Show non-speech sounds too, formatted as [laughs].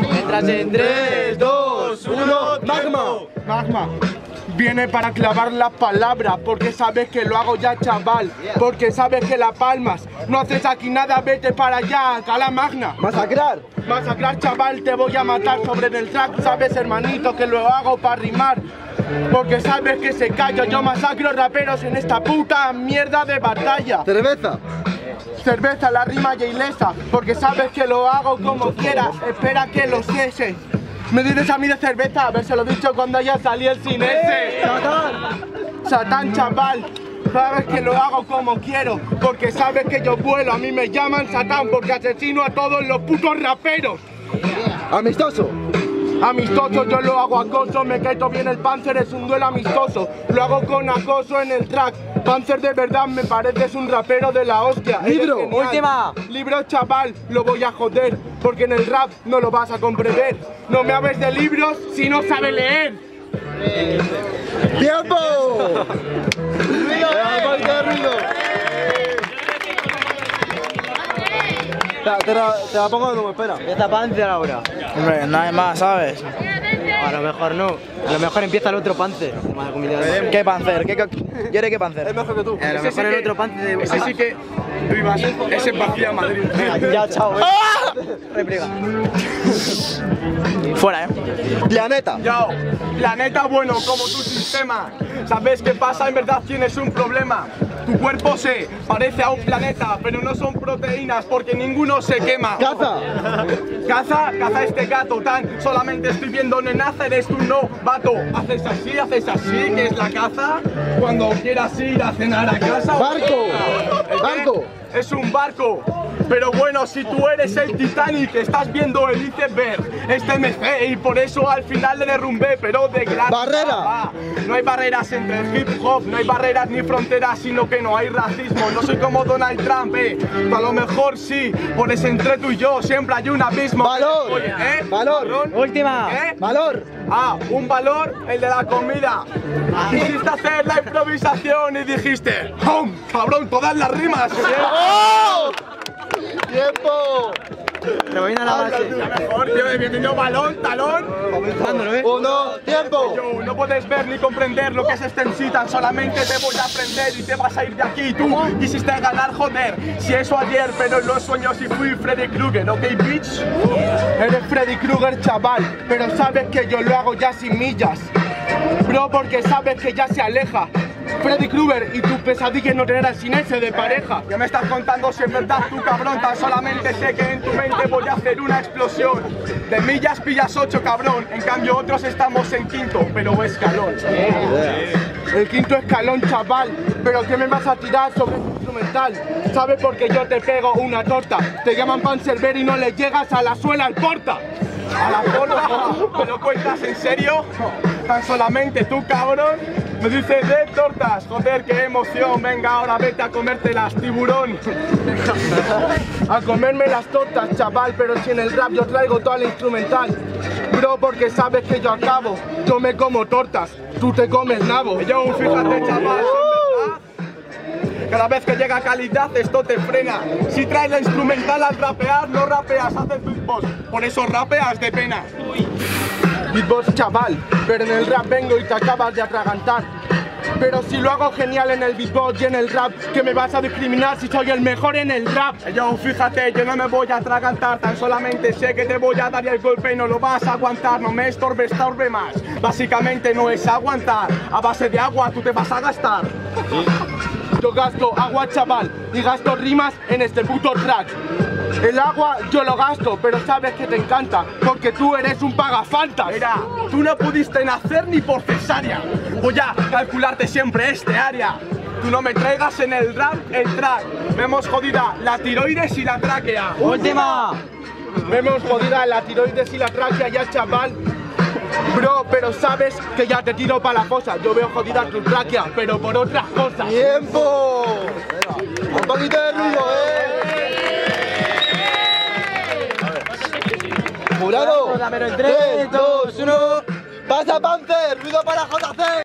Entras en 3, 2, 1, Magma, Magma. Viene para clavar la palabra porque sabes que lo hago ya chaval. Porque sabes que la palmas. No haces aquí nada vete para allá cala magna. Masacrar. masacrar chaval te voy a matar sobre el track. Sabes hermanito que lo hago para rimar. Porque sabes que se calla. Yo masacro raperos en esta puta mierda de batalla. Cerveza. Cerveza, la rima ya ilesa, porque sabes que lo hago como quieras, espera que lo cese. Me dices a mí de cerveza, lo dicho cuando ya salí el sin ese. Satán, Satán chaval. Sabes que lo hago como quiero, porque sabes que yo vuelo, a mí me llaman Satán, porque asesino a todos los putos raperos. Amistoso. Amistoso, yo lo hago acoso, me cae todo bien el Panzer, es un duelo amistoso. Lo hago con acoso en el track. Panzer de verdad me pareces un rapero de la hostia. Libro, última. Libro chaval, lo voy a joder, porque en el rap no lo vas a comprender. No me hables de libros si no sabes leer. ¡Tiempo! Te, la, te la pongo como espera. Empieza Panzer ahora. Hombre, hay más, ¿sabes? A lo mejor no. A lo mejor empieza el otro Panzer. ¿Qué panzer? ¿Qué, co- ¿Quiere qué panzer? Es mejor que tú. A lo mejor el otro Panzer de... Ese sí que vivas, ese vacía Madrid. Ya, chao, eh. [laughs] Repliega. Fuera, ¿eh? Planeta. Yo, planeta bueno como tu sistema. ¿Sabes qué pasa? En verdad tienes un problema. Tu cuerpo se parece a un planeta, pero no son proteínas porque ninguno se quema. Caza. Caza, caza este gato tan. Solamente estoy viendo nenaza, eres tú no, vato. Haces así, haces así, que es la caza. Cuando quieras ir a cenar a casa. Barco. ¿El? Barco. Es un barco. Pero bueno, si tú eres el Titanic, estás viendo el iceberg, este MC, y por eso al final le derrumbé, pero de gratis. Barrera. papá. No hay barreras entre el hip hop, no hay barreras ni fronteras, sino que no hay racismo. No soy como Donald Trump, eh. A lo mejor sí, por eso entre tú y yo siempre hay un abismo. Valor. Oye, ¿eh? Valor. Última. ¿Eh? Valor. Ah, un valor, el de la comida. Quisiste hacer la improvisación y dijiste, ¡Hum! Cabrón, todas las rimas. ¡Oh! ¡Tiempo! Rebobina la base. Tenido balón, talón. Eh. Uno. ¡Tiempo! Yo, no puedes ver ni comprender lo que es este tan solamente te voy a aprender y te vas a ir de aquí. Tú quisiste ganar, joder. Si eso ayer, pero en los sueños y fui Freddy Krueger, ¿ok, bitch? Eres Freddy Krueger, chaval, pero sabes que yo lo hago ya sin millas. Bro, porque sabes que ya se aleja. Freddy Krueger y tu pesadilla es no tener al ese de pareja. ¿Qué me estás contando si en verdad tú cabrón tan solamente sé que en tu mente voy a hacer una explosión? De millas pillas ocho cabrón, en cambio otros estamos en quinto, pero escalón. El quinto escalón, chaval, pero ¿qué me vas a tirar sobre este instrumental? ¿Sabes por qué yo te pego una torta? Te llaman panserver y no le llegas a la suela al porta. A la porta, ¿me lo cuentas en serio? Tan solamente tú, cabrón, me dices de tortas, joder, qué emoción, venga, ahora vete a comértelas, tiburón. A comerme las tortas, chaval, pero si en el rap yo traigo toda la instrumental. Bro, porque sabes que yo acabo, yo me como tortas, tú te comes nabo. Yo, fíjate, chaval, cada vez que llega calidad esto te frena. Si traes la instrumental al rapear, no rapeas, haces beatbox. Por eso rapeas de pena. Beatbox chaval, pero en el rap vengo y te acabas de atragantar. Pero si lo hago genial en el beatbox y en el rap, que me vas a discriminar si soy el mejor en el rap. Yo, fíjate, yo no me voy a atragantar, tan solamente sé que te voy a dar el golpe y no lo vas a aguantar, no me estorbe, estorbe más. Básicamente no es aguantar, a base de agua tú te vas a gastar. Yo gasto agua, chaval, y gasto rimas en este puto track. El agua yo lo gasto, pero sabes que te encanta, porque tú eres un pagafanta. Mira, tú no pudiste nacer ni por cesárea. Voy a calcularte siempre este área. Tú no me traigas en el rap el track. Vemos jodida la tiroides y la tráquea. Última. Vemos jodida la tiroides y la tráquea ya, chaval. Bro, pero sabes que ya te tiro para la cosa. Yo veo jodida tu tráquea, pero por otras cosas. ¡Tiempo! Un poquito de ruido, ¿eh? Jurado. Dámelo en 3, 2, 1. ¡Pasa, Panzer! ¡Ruido para JC!